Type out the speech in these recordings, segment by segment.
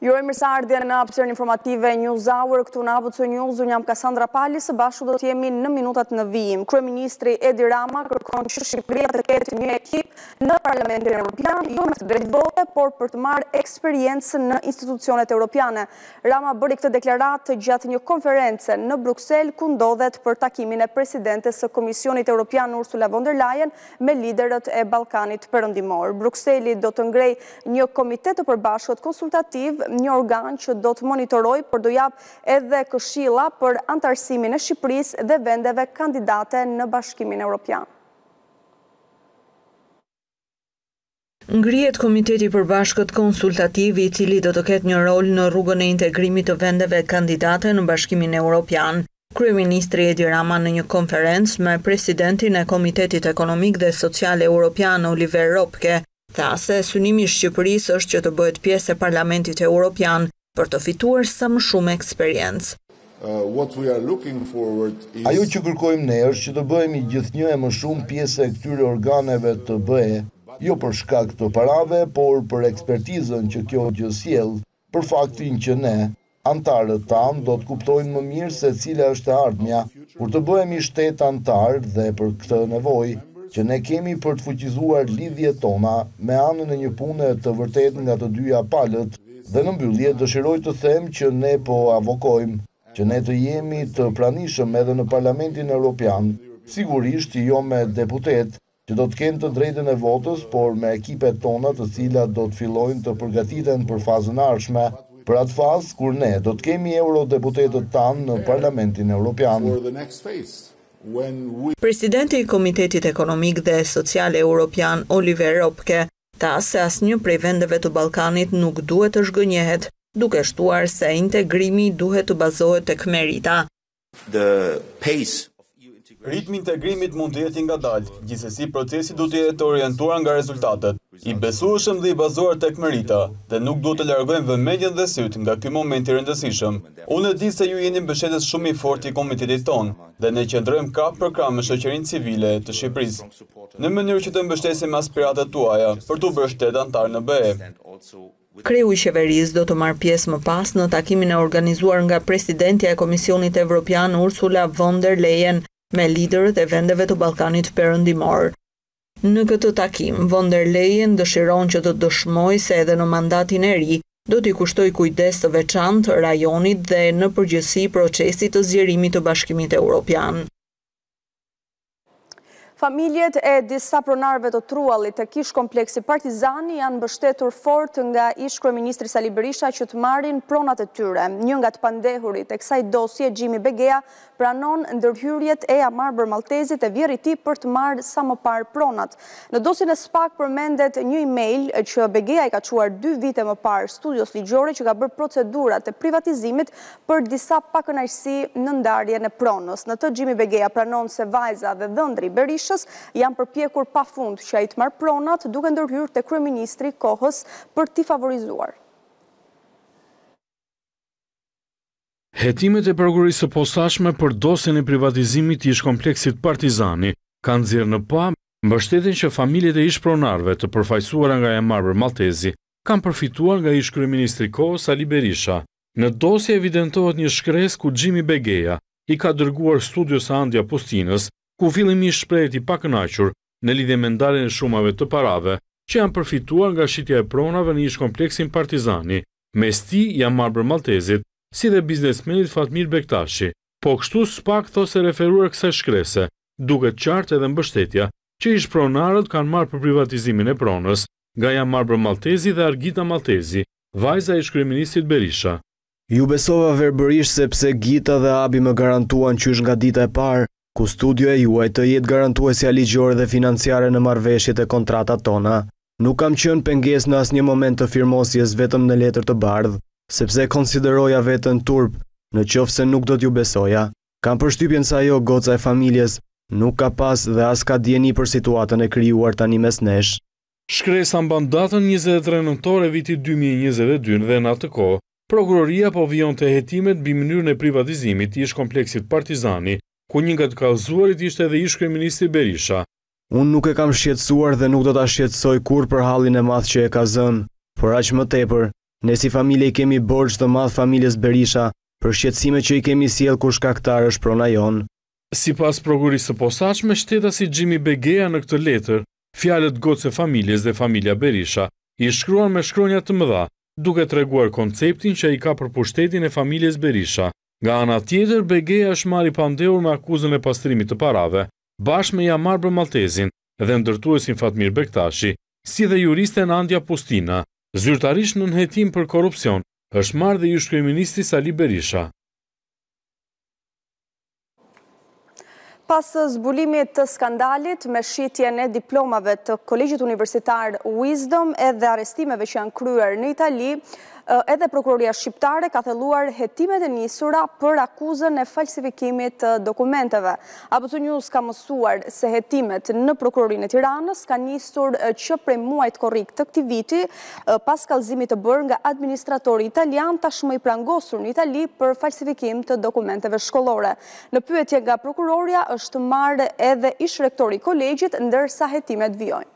Ju uroj mirëseardhjen në hapësirën informative NewsHour këtu në ABC News. Unë jam Kasandra Pali, së bashku do të jemi në minutat në vijim. Kryeministri Edi Rama kërkon që Shqipëria të ketë një ekip në Parlamentin Europian, jo me të drejtë vote, por për të marrë eksperiencë në institucionet europiane. Rama bëri këtë deklaratë gjatë një konference në Bruksel, ku ndodhet për takimin e presidentes së Komisionit Europian Ursula von der Leyen me liderët e Ballkanit Perëndimor. Brukseli do të ngrejë një komitet të përbashkët konsultativ, një organ që do të monitorojë, por do japë edhe këshilla për anëtarësimin e Shqipërisë dhe vendeve kandidate në Bashkimin Europian. Ngrihet komiteti i përbashkët konsultativ, i cili do të ketë një rol në rrugën e integrimit të vendeve kandidate në Bashkimin Europian. Kryeministri Edi Rama në një konferencë me presidentin e Komitetit Ekonomik dhe Social Europian Oliver Ropke, tha se synimi i Shqipërisë është që të bëhet pjesë e Parlamentit Europian për të fituar sa më shumë eksperiencë. Ajo që kërkojmë ne është që të bëhemi gjithnjë e më shumë pjesë e këtyre organeve të BE, jo për shkak të parave, por për ekspertizën që kjo gjë sjell, për faktin që ne, anëtarët tanë do të kuptojnë më mirë se cila është e ardhmja kur të bëhemi shtet anëtar dhe për këtë nevojë që ne kemi për të fuqizuar lidhjet tona me anën e një pune të vërtetë nga të dyja palët dhe në mbyllje dëshiroj të them që ne po avokojmë që ne të jemi të pranishëm edhe në Parlamentin Europian, sigurisht jo me deputetë, që do të kenë të drejtën e votës, por me ekipet tona të cilat do të fillojnë të përgatiten për fazën e ardhshme, për atë fazë kur ne do të kemi eurodeputetët tanë në Parlamentin Europian. Presidenti i Komitetit Ekonomik dhe Social Europian, Oliver Ropke, tha se asnjë prej vendeve të Ballkanit nuk duhet të zhgënjehet, duke shtuar se integrimi duhet të bazohet tek merita. Ritmi i integrimit mund të jetë i ngadaltë, gjithsesi procesi duhet të jetë të orientuar nga rezultatet, i besueshëm dhe i bazuar tek merita, dhe nuk duhet të largojmë vëmendjen dhe sytë nga ky moment i rëndësishëm. Unë e di se ju jeni mbështetës shumë i fortë i Komitetit tonë dhe ne qëndrojmë krah për krah me shoqërinë civile të Shqipërisë në mënyrë që të mbështesim aspiratat tuaja për t'u bërë shtet anëtar në BE. Kreu i qeverisë do të marrë pjesë më pas në takimin e organizuar nga presidentja e Komisionit Evropian Ursula von der Leyen me liderët e vendeve të Ballkanit Perëndimor. Në këtë takim, von der Leyen dëshiron që të dëshmojë se edhe në mandatin e ri do t'i kushtojë kujdes të veçantë rajonit dhe në përgjithësi procesit të zgjerimit të Bashkimit Europian. Familjet e disa pronarëve të truallit te ish-kompleksi Partizani janë mbështetur fort nga ish kryeministri Sali Berisha që të marrin pronat e tyre. Një nga të pandehurit e kësaj dosje, Xhimi Begeja, pranon ndërhyrjet e Jamarbër Malltezit e vjehrrit të tij për të marrë sa më parë pronat. Në dosjen e SPAK përmendet një email që Begeja i ka çuar dy vite më parë studios ligjore që ka bërë procedurat e privatizimit për disa pakënaqësi në ndarjen e pronës. Në të Xhimi Begeja pranon se vajza dhe dhëndri i Berishës janë përpjekur pa fund që ai të marrë pronat, duke ndërhyrë te kryeministri i kohës për t'i favorizuar. Hetimet e prokurorisë së posaçme për dosjen e privatizimit të ish-kompleksit Partizani kanë nxjerrë në pah mbështetjen që familjet e ish-pronarëve të përfaqësuara nga Jamarbër Malltezi kanë përfituar nga ish-kryeministri i kohës Sali Berisha. Në dosje evidentohet një shkresë ku Xhimi Begeja i ka dërguar studios së Andia Pustinës, ku fillimisht shprehet i pakënaqur në lidhje me ndarjen e shumave të parave që janë përfituar nga shitja e pronave në ish-kompleksin Partizani, mes tij, Jamarbër Malltezit, si dhe biznesmenit Fatmir Bektashi. Po kështu SPAK thotë se referuar kësaj shkrese, duket qartë edhe mbështetja që ish-pronarët kanë marrë për privatizimin e pronës, nga Jamarbër Malltezi dhe Argita Malltezi, vajza e ish-kryeministrit Berisha. Ju besova verbërisht sepse Gita dhe Abi më garantuan qysh nga dita e parë, ku studio e juaj të jetë garantuesja ligjore dhe financiare në marrëveshjet e kontratat tona. Nuk kam qenë pengesë në asnjë moment të firmosjes vetëm në letër të bardhë, sepse e konsideroja veten turp në qoftë se nuk do t'ju besoja. Kam përshtypjen se ajo, goca e familjes, nuk ka pas dhe as ka dijeni për situatën e krijuar tani mes nesh. Shkresa mban datën njëzet e tre nëntor e vitit dy mijë e njëzet e dy dhe në atë kohë, Prokuroria po vijonte hetimet mbi mënyrën e privatizimit të ish-kompleksit Partizani, ku një nga të kallëzuarit ishte edhe ish-kryeministri Berisha. Unë nuk e kam shqetësuar dhe nuk do ta shqetësoj kurrë për hallin e madh që e ka zënë, por aq më tepër, ne si familje i kemi borxh të madh familjes Berisha për shqetësimet që i kemi sjellë kur shkaktar është prona jonë. Sipas Prokurorisë së Posaçme, shtetasi Xhimi Begeja në këtë letër Fjalët goca e familjes dhe familja Berisha i shkruan me shkronja të mëdha, duke treguar konceptin që ai ka për pushtetin e familjes Berisha. Nga ana tjetër, Begeja është marrë i pandehur me akuzën e pastrimit të parave, bashkë me Jamarbër Malltezin dhe ndërtuesin Fatmir Bektashi, si dhe juristen Andia Pustina. Zyrtarisht nën hetim për korrupsion është marrë dhe ish-kryeministri Sali Berisha. Pas zbulimit të skandalit me shitjen e diplomave të Kolegjit Universitar Wisdom edhe arrestimeve që janë kryer në Itali, edhe prokuroria shqiptare ka thelluar hetimet e nisura për akuzën e falsifikimit të dokumenteve. ABC News ka mësuar se hetimet në prokurorinë e Tiranës kanë nisur që prej muajit korrik të këtij viti, pas kallëzimit të bërë nga administratori italian tashmë i prangosur në Itali për falsifikim të dokumenteve shkollore. Në pyetje nga prokuroria është marrë edhe ish-rektori i kolegjit, ndërsa hetimet vijojnë.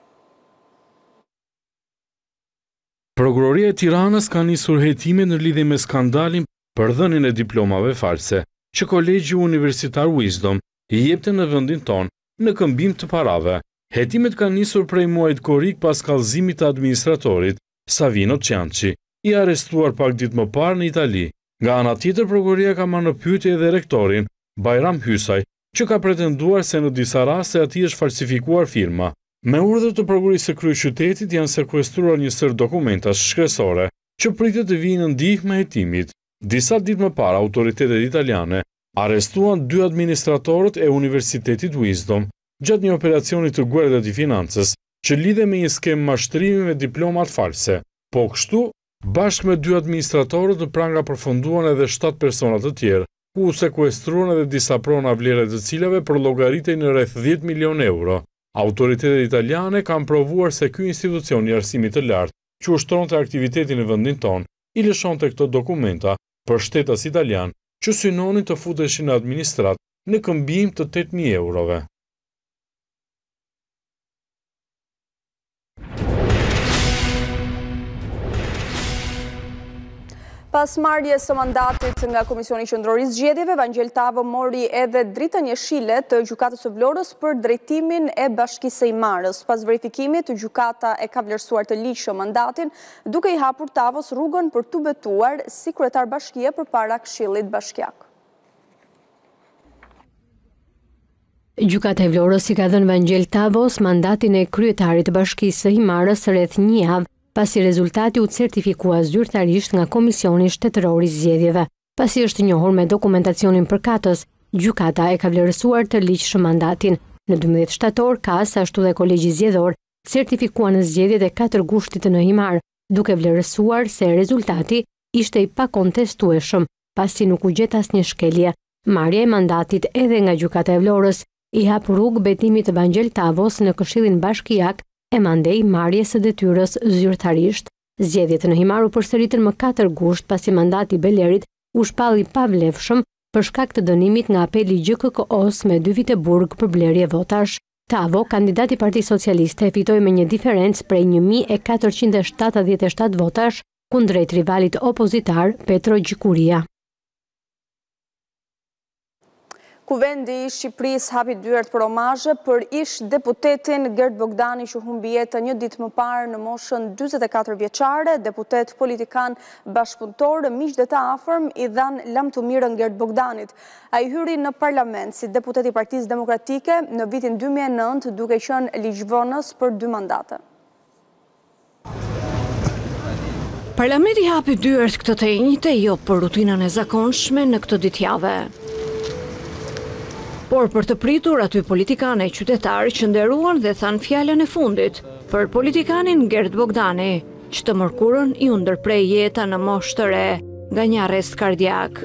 Prokuroria e Tiranës ka nisur hetimet në lidhje me skandalin për dhënien e diplomave false, që Kolegji Universitar Wisdom i jepte në vendin tonë në këmbim të parave. Hetimet kanë nisur prej muajit korrik pas kallëzimit të administratorit, Savino Cianci, i arrestuar pak ditë më parë në Itali. Nga ana tjetër prokuroria ka marrë në pyetje edhe rektorin, Bajram Hysaj, që ka pretenduar se në disa raste atij i është falsifikuar firma. Me urdhër të Prokurorisë së Kryeqytetit janë sekuestruar një sërë dokumentash shkresore, që pritet të vijnë në ndihmë hetimit. Disa ditë më parë autoritetet italiane Arrestuan dy administratorët e Universitetit Wisdom gjatë një operacioni të Guardia di Finanzës që lidhej me një skemë mashtrimi me diplomat false. Po kështu, bashkë me dy administratorët në pranga përfunduan edhe shtatë persona të tjerë, ku u sekuestruan edhe disa prona vlera e të cilave përllogaritej në rreth dhjetë milionë euro. Autoritetet italiane kanë provuar se ky institucion i arsimit të lartë që ushtronte aktivitetin në vendin tonë i lëshonte këto dokumenta për shtetas italianë që synonin të futeshin në administratë në këmbim të tetë mijë eurove. Pas marrjes së mandatit nga Komisioni Qendror i Zgjedhjeve, Vangjel Tavo mori edhe dritën jeshile të Gjykatës së Vlorës për drejtimin e bashkisë së Himarës. Pas verifikimit, gjykata e ka vlerësuar të ligjshëm mandatin Duke i hapur Tavos rrugën për t'u betuar si kryetar bashkie përpara Këshillit Bashkiak. Gjykata e Vlorës i ka dhënë Vangjel Tavos mandatin e kryetarit të bashkisë së Himarës rreth një javë pasi rezultati u certifikua zyrtarisht nga Komisioni Shtetëror i Zgjedhjeve. Pasi është njohur me dokumentacionin përkatës, gjykata e ka vlerësuar të ligjshëm mandatin. Në dymbëdhjetë shtator, KAS ashtu dhe Kolegji Zgjedhor certifikua në zgjedhjet e katër gushtit në Himarë, duke vlerësuar se rezultati ishte i pakontestueshëm, pasi nuk u gjet asnjë shkelje. Marrja e mandatit edhe nga Gjykata e Vlorës i hap rrugë betimit Vangjel Tavos në Këshillin Bashkiak e mandej marrjes së detyrës zyrtarisht. Zgjedhjet në Himarë u përsëritën më katër gusht pasi mandati i Belerit u shpall i pavlefshëm për shkak të dënimit nga Apeli i GKKO-së me dy vite burg për blerje votash. Tavo, kandidati i Partisë Socialiste, e fitoi me një diferencë prej një mijë e katërqind e shtatëdhjetë e shtatë votash kundrejt rivalit opozitar, Petro Gjikuria. Kuvendi i Shqipërisë hapi dyert për homazhe për ish-deputetin Gert Bogdani që humbi jetën një ditë më parë në moshën dyzet e katër vjeçare, deputetë, politikanë, bashkëpunëtorë, miq dhe të afërm i dhanë lamtumirën Gert Bogdanit. Ai hyri në parlament si deputet i Partisë Demokratike në vitin dy mijë e nëntë duke qenë ligjvënës për dy mandate. Parlamenti hapi dyert këtë të enjte jo për rutinën e zakonshme në këtë ditë jave, por për të pritur aty politikanë e qytetarë që nderuan dhe thanë fjalën e fundit për politikanin Gert Bogdani, që të mërkurën iu ndërprej jeta në moshë të re nga një arrest kardiak.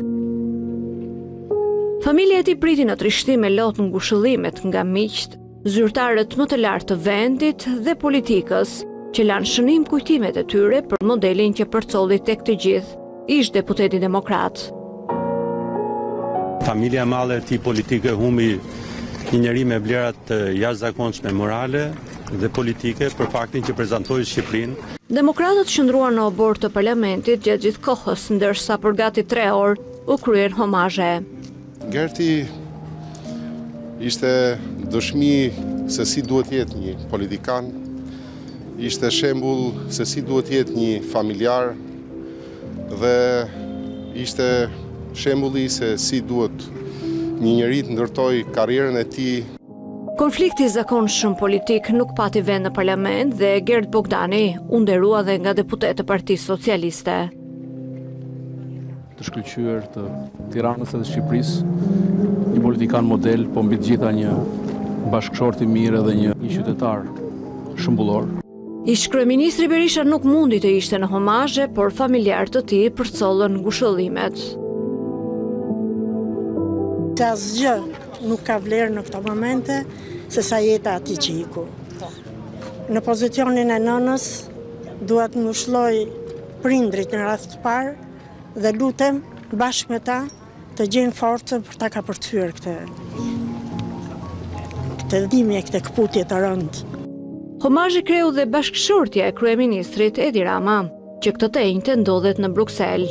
Familja e tij priti në trishtim e lot ngushëllimet nga miqtë, zyrtarët më të lartë të vendit dhe politikës, që lanë shënim kujtimet e tyre për modelin që përcolli tek të gjithë Ish-deputeti demokrat. Familja e madhe e tij politike humbi një njeri me vlera të jashtëzakonshme morale dhe politike për faktin që prezantoi Shqipërinë Demokratët qëndruan në oborr të parlamentit gjatë gjithë kohës, ndërsa për gati tre orë u kryen homazhe. Gerti ishte dëshmi se si duhet të jetë një politikan, ishte shembull se si duhet të jetë një familjar dhe ishte shembulli se si duhet një njeri të ndërtojë karrierën e tij. Konflikti i zakonshëm politik nuk pati vend në parlament dhe Gert Bogdani u nderua dhe nga deputetë të Partisë Socialiste. të shkëlqyer të Tiranës edhe Shqipërisë, një politikan model, po mbi të gjitha një bashkëshort i mirë edhe një një qytetar shëmbullor. Ish-kryeministri Berisha nuk mundi të ishte në homazhe, por familjarë të tij përcollën ngushëllimet. Se asgjë nuk ka vlerë në këto momente, sesa jeta e atij që iku. Në pozicionin e nënës, dua të ngushëlloj prindërit në radhë të parë, Dhe lutem bashkë me ta të gjejmë forcën për ta kapërcyer këtë këtë dhimbje, këtë këputje të rëndë. Homazhi kreu dhe bashkëshortja e kryeministrit Edi Rama, që këtë të enjte ndodhet në Bruksel.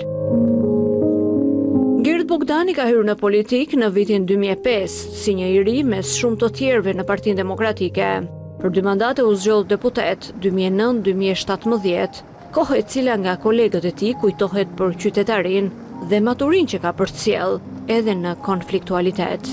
Gert Bogdani ka hyrë në politikë në vitin 2005, si një i ri mes shumë të tjerëve në Partinë Demokratike. Për dy mandate u zgjodh deputet 2009-2017. kohë e cila nga kolegët e tij kujtohet për qytetarinë dhe maturinë që ka përcjellë edhe në konfliktualitet.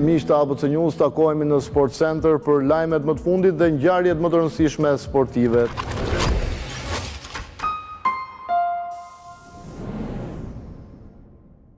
Miq të ABC News, takohemi në Sport Center për lajmet më të fundit dhe ngjarjet më të rëndësishme sportive.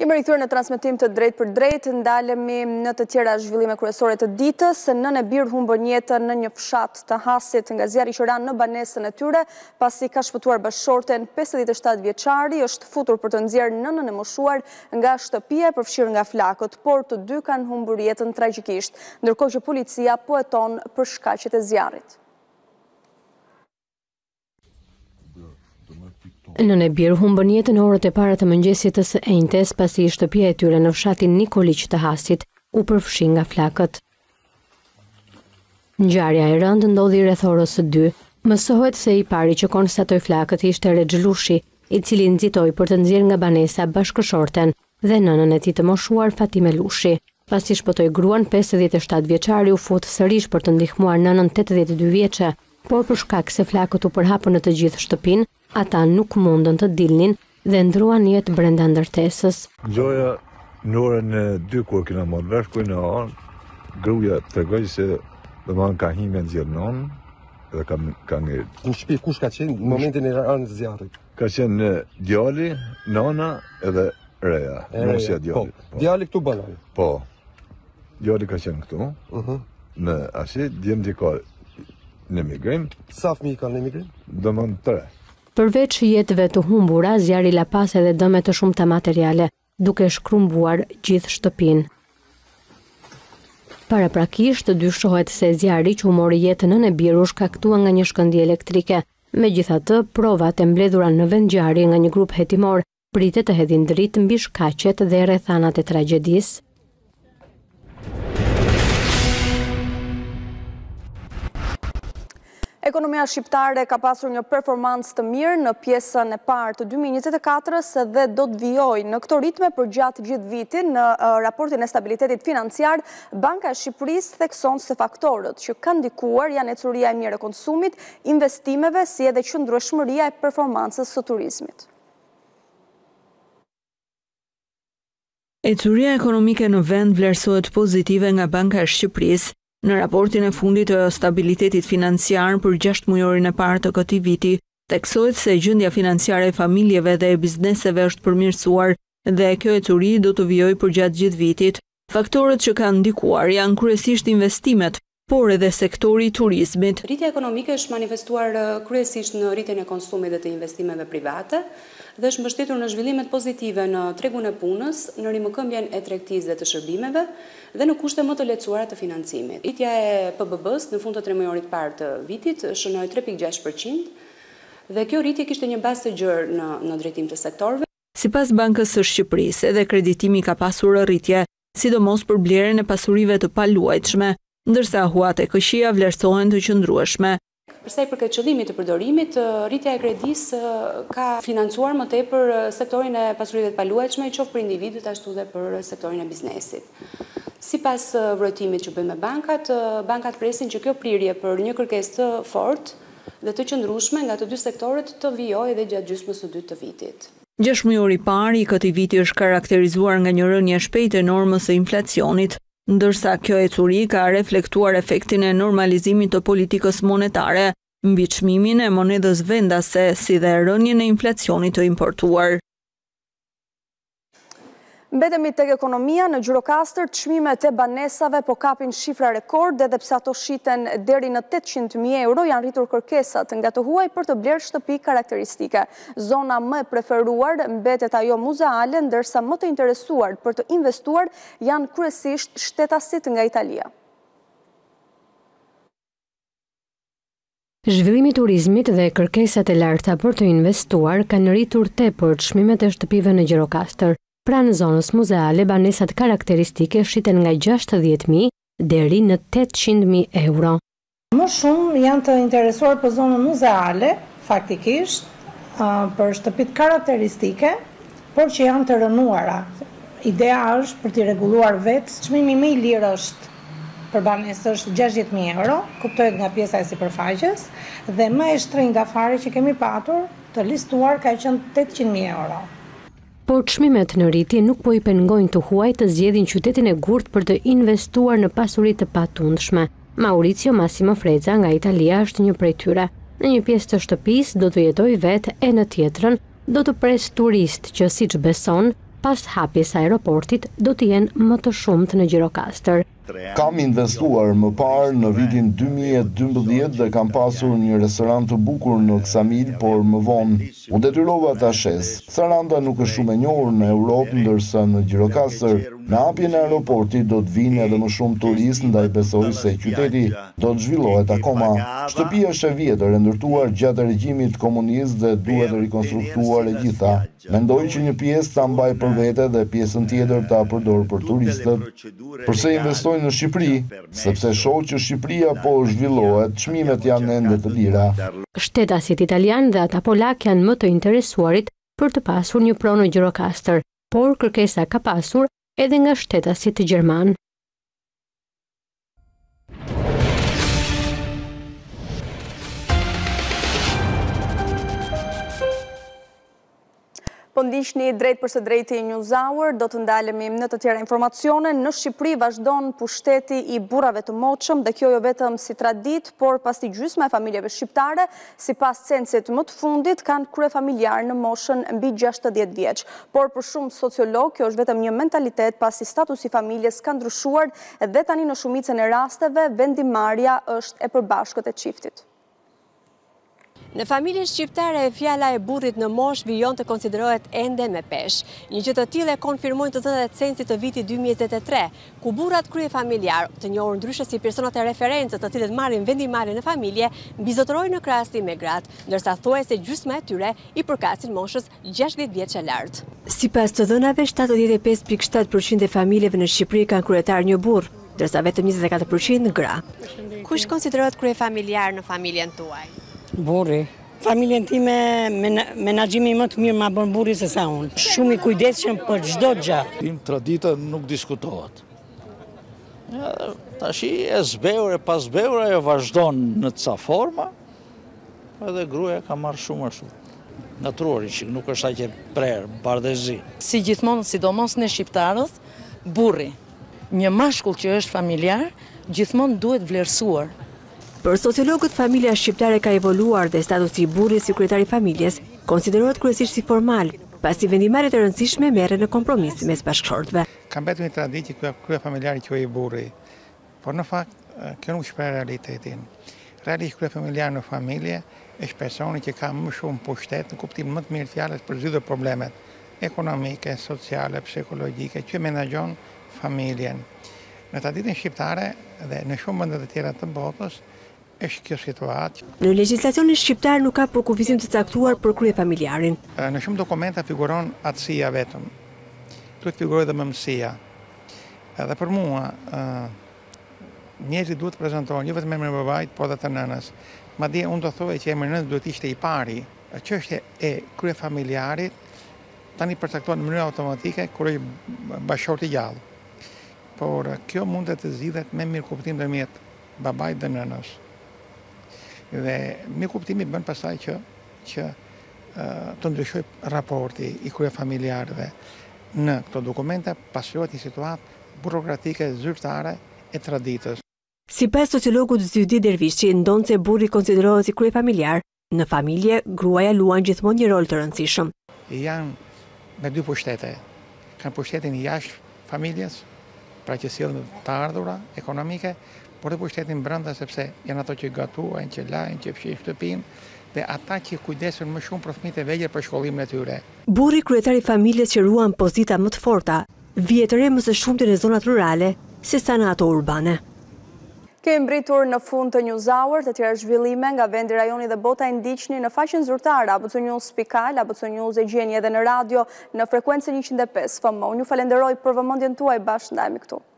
Jemi rikthyer në transmitim të drejtpërdrejtë, ndalemi në të tjera zhvillime kryesore të ditës, se nënë e bir humbën jetën në një fshat të Hasit nga zjarri që ra në banesën e tyre, pasi ka shpëtuar bashkëshorten 57 vjeçari, është futur për të nxjerrë nënën e moshuar nga shtëpia e përfshirë nga flakët, por të dy kanë humbur jetën tragjikisht, ndërkohë që policia po heton për shkaqet e zjarrit. Nënë e bir humbën jetën orët e para të mëngjesit të së enjtes pasi shtëpia e tyre në fshatin Nikoliq të Hasit u përfshi nga flakët. Ngjarja e rëndë ndodhi rreth orës së 2. Mësohet se i pari që konstatoi flakët ishte Rexh Lushi, i cili nxitoi për të nxjerrë nga banesa bashkëshorten, dhe nënën e tij të moshuar Fatime Lushi. Pasi shpëtoi gruan, pesëdhjetë e shtatë vjeçari u fut sërish për të ndihmuar nënën tetëdhjetë e dy vjeçe, por për shkak se flakët u përhapën në të gjithë shtëpinë, ata nuk mundën të dilnin dhe ndërruan jetë brenda ndërtesës. Gjoja në orën e dy kur kena marrë vesh kur kena ardhur, gruaja tregoi se domethënë ka hyrë me nxjerr nënën dhe ka ka ngel. Në shtëpi kush ka qenë në momentin e rënies së zjarrit? Ka qenë djali, nana edhe reja, nusja e djalit. Po. po. Djali këtu banon. Po. Djali ka qenë këtu. Ëh. Uh Në ashi djem i ka në migrim. Sa fëmijë kanë në migrim? Domethënë 3. Përveç jetëve të humbura, zjarri ka lënë pas edhe dëme të shumta materiale. duke shkrumbuar gjithë shtëpinë. Paraprakisht dyshohet se zjarri që u mori jetë nënë e bir u shkaktua nga një shkëndijë elektrike. Megjithatë, provat e mbledhura në vendngjarje nga një grup hetimor pritet të hedhin dritë mbi shkaqet dhe rrethanat e tragjedisë. Ekonomia shqiptare ka pasur një performancë të mirë në pjesën e parë të 2024-ës dhe do të vijojë në këto ritme përgjatë gjithë vitit në raportin e stabilitetit financiar. Banka e Shqipërisë thekson se faktorët që kanë ndikuar janë ecuria e mirë e konsumit, investimeve si edhe qëndrueshmëria e performancës së turizmit. Ecuria ekonomike në vend vlerësohet pozitive nga Banka e Shqipërisë, në raportin e fundit të stabilitetit financiar për gjashtëmujorin e parë të këtij viti, theksohet se gjendja financiare e familjeve dhe e bizneseve është përmirësuar dhe kjo ecuri do të vijojë përgjatë gjithë vitit. Faktorët që kanë ndikuar janë kryesisht investimet, por edhe sektori i turizmit. Rritja ekonomike është manifestuar kryesisht në rritjen e konsumit dhe të investimeve private dhe është mbështetur në zhvillimet pozitive në tregun e punës, në rimëkëmbjen e tregtisë dhe të shërbimeve dhe në kushte më të lehtësuara të financimit. Rritja e PBB-së në fund të tremujorit të parë të vitit shënoi tre pikë gjashtë përqind dhe kjo rritje kishte një bazë të gjerë në drejtim të sektorëve. Sipas Bankës së Shqipërisë, edhe kreditimi ka pasur rritje, sidomos për blerjen e pasurive të paluajtshme, ndërsa huat e këqija vlerësohen të qëndrueshme. Përsa i përket qëllimit të përdorimit, rritja e kredisë ka financuar më tepër sektorin e pasurive të paluajtshme, qoftë për individët ashtu dhe për sektorin e biznesit. Sipas vrojtimit që bëjmë me bankat, bankat presin që kjo prirje për një kërkesë të fortë, dhe të qëndrueshme nga të dy sektorët të vijojë edhe gjatë gjysmës së dytë të vitit. Gjashtëmujori i parë i këtij viti është karakterizuar nga një rënie e shpejtë e normës së inflacionit, ndërsa kjo ecuri ka reflektuar efektin e normalizimit të politikës monetare mbi çmimin e monedhës vendase si dhe rënien e inflacionit të importuar. Mbetemi tek ekonomia, në Gjirokastër çmimet e banesave po kapin shifra rekord edhe pse ato shiten deri në 800.000 euro, janë rritur kërkesat nga të huaj për të blerë shtëpi karakteristike. Zona më e preferuar mbetet ajo muzeale, ndërsa më të interesuar për të investuar janë kryesisht shtetasit nga Italia. Zhvillimi i turizmit dhe kërkesat e larta për të investuar kanë rritur tepër çmimet e shtëpive në Gjirokastër. Pranë zonës muzeale banesat karakteristike shiten nga gjashtëdhjetë mijë deri në tetëqind mijë euro. Më shumë janë të interesuar për zonën muzeale, faktikisht, për shtëpitë karakteristike, por që janë të rrënuara. Ideja është për t'i rregulluar vetë, çmimi më i lirë është për banesë është gjashtëdhjetë mijë euro, kuptohet nga pjesa e sipërfaqes, dhe më e shtrenjta fare që kemi patur të listuar ka qenë tetëqind mijë euro. Por çmimet në rritje nuk po i pengojnë të huajt të zgjedhin qytetin e gurtë për të investuar në pasuri të patundshme. Maurizio Massimo Frezza nga Italia është një prej tyre. Në një pjesë të shtëpisë do të jetojë vetë e në tjetrën do të presë turistë që siç beson, pas hapjes së aeroportit do të jenë më të shumtë në Gjirokastër. Kam investuar më parë në vitin dy mijë e dymbëdhjetë dhe kam pasur një restorant të bukur në Ksamil, por më vonë u detyrova ta shes. Saranda nuk është shumë e njohur në Europë, ndërsa në Gjirokastër me hapjen e aeroportit do të vijnë edhe më shumë turistë ndaj besoj se qyteti Do të zhvillohet akoma. Shtëpia është e vjetër, e ndërtuar gjatë regjimit komunist dhe duhet rikonstruktuar e gjitha. Mendoj që një pjesë ta mbaj për vete dhe pjesën tjetër ta përdor për turistët. Përse investoj në Shqipëri? Sepse shoh që Shqipëria po zhvillohet, çmimet janë ende të lira. Shtetasit italianë dhe ata polakë janë më të interesuarit për të pasur një pronë në Gjirokastër, por kërkesa ka pasur edhe nga shtetasit gjermanë. Po ndiqni drejtpërsëdrejti News Hour, do të ndalemi në të tjera informacione. Në Shqipëri vazhdon pushteti i burrave të moçëm dhe kjo jo vetëm si traditë, por pasi gjysma e familjeve shqiptare, sipas censit më të fundit, kanë kryefamiljarë në moshën mbi 60 vjeç. Por për shumë sociologë, kjo është vetëm një mentalitet pasi statusi i familjes ka ndryshuar Dhe tani në shumicën e rasteve vendimmarrja është e përbashkët e çiftit. Në familjen shqiptare fjala e burrit në moshë vijon të konsiderohet ende me peshë. Një gjë të tillë e konfirmojnë të dhënat e censit të vitit dy mijë e njëzet e tre, ku burrat kryefamiljarë, të njohur ndryshe si personat e referencës të cilët marrin vendimmarrje në familje, mbizotërojnë në krahasim me gratë, ndërsa thuajse gjysma e tyre i përkasin moshës gjashtëdhjetë vjeç e lart. Sipas të dhënave, shtatëdhjetë e pesë pikë shtatë për qind e familjeve në Shqipëri kanë kryetar një burrë, ndërsa vetëm njëzet e katër për qind gra. Kush konsiderohet kryefamiljar në familjen tuaj? Burri. Familjen time menaxhimi më të mirë ma bën burri se sa unë. Shumë i kujdesshëm për çdo gjë. Tani tradita nuk diskutohet. Tashi e zbeur e pa zbeur ajo vazhdon në ca forma, Edhe gruaja ka marrë shumë ashtu. Ka ndryshuar, që nuk është aq e prerë, bardhezi. Si gjithmonë, sidomos ne shqiptarët, burri. Një mashkull që është familjar, gjithmonë duhet vlerësuar. Për sociologët, familja shqiptare ka evoluar dhe statusi i burrit si kryetar i familjes konsiderohet kryesisht si formal, pasi vendimmarrjet e rëndësishme merren në kompromis mes bashkëshortëve. Ka mbetur një traditë që kryefamiljari quhet burri. Por në fakt, kjo nuk shpreh realitetin. Realisht kryefamiljar në familje është personi që ka më shumë pushtet në kuptimin më të mirë fjalës për zgjidhur problemet ekonomike, sociale, psikologjike që menaxhon familjen. Në traditën shqiptare dhe në shumë vende të tjera të botës, është kjo situatë. Në legjislacionin shqiptar nuk ka përkufizim të caktuar për kryefamiljarin. Në shumë dokumenta figuron atësia vetëm. Duhet të figurojë dhe mëmësia. Edhe për mua, njerëzit duhet të prezantohen jo vetëm me emrin e babait, por edhe të nënës. Madje unë do thoja që emri i nënës duhet të ishte i pari. Çështja e kryefamiljarit tani përcaktohet në mënyrë automatike kur është bashkëshorti gjallë. Por kjo mundet të zgjidhet me mirëkuptim ndërmjet babait dhe nënës. Dhe mirëkuptimi bën pastaj që, që të ndryshojë raporti i kryefamiljarëve. Në këto dokumente pasqyrohet një situatë burokratike zyrtare e traditës. Sipas sociologut Zyhdi Dervishi, ndonëse burri konsiderohet si kryefamiljar, Në familje, gruaja luan gjithmonë një rol të rëndësishëm. Janë me dy pushtete. Kanë pushtetin jashtë familjes, pra që sjellin të ardhura ekonomike, por dhe pushtetin brenda sepse janë ato që gatuajnë, që lajnë, që fshihin shtëpinë dhe ata që kujdesen më shumë për fëmijët e vegjël për shkollimin e tyre. Burri kryetar i familjes që ruan pozita më të forta vihet re më së shumti në zonat rurale sesa në ato urbane. Kemi mbërritur në fund të NewsHour, të tjera zhvillime nga vendi, rajoni dhe bota i ndiqni në faqen zyrtare abcnews.al, ABC News e gjeni edhe në radio në frekuencën njëqind e pesë FM. Unë ju falenderoj për vëmendjen tuaj, bashkë ndajemi këtu.